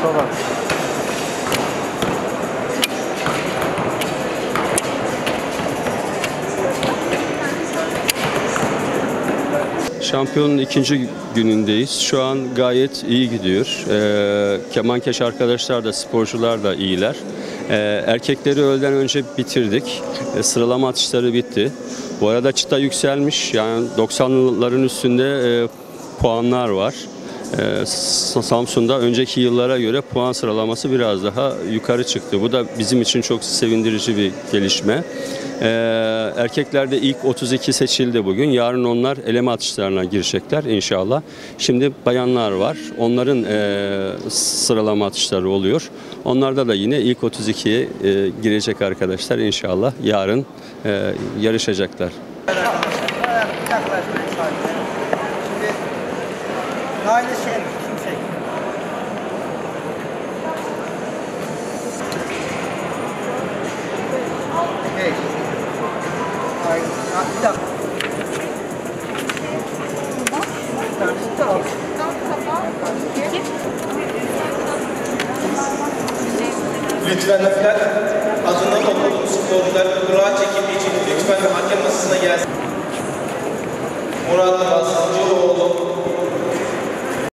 Tipa. Şampiyonun ikinci günündeyiz. Şu an gayet iyi gidiyor. Ee, kemankeş arkadaşlar da sporcular da iyiler. Ee, erkekleri öğleden önce bitirdik. Ee, sıralama atışları bitti. Bu arada çıta yükselmiş. Yani 90'ların üstünde e, puanlar var. S- Samsun'da önceki yıllara göre puan sıralaması biraz daha yukarı çıktı. Bu da bizim için çok sevindirici bir gelişme. Ee, erkeklerde ilk 32 seçildi bugün. Yarın onlar eleme atışlarına girecekler inşallah. Şimdi bayanlar var. Onların e, sıralama atışları oluyor. Onlarda da yine ilk 32'ye e, girecek arkadaşlar inşallah. Yarın e, yarışacaklar. Yaklaşmayın sadece. Nail'e şey kimse. Hey. Ay, ha, bir. Lütfenler adına topladığımız sporcular kura çekimi için lütfen hakem masasına gelsin. Murat Basancıoğlu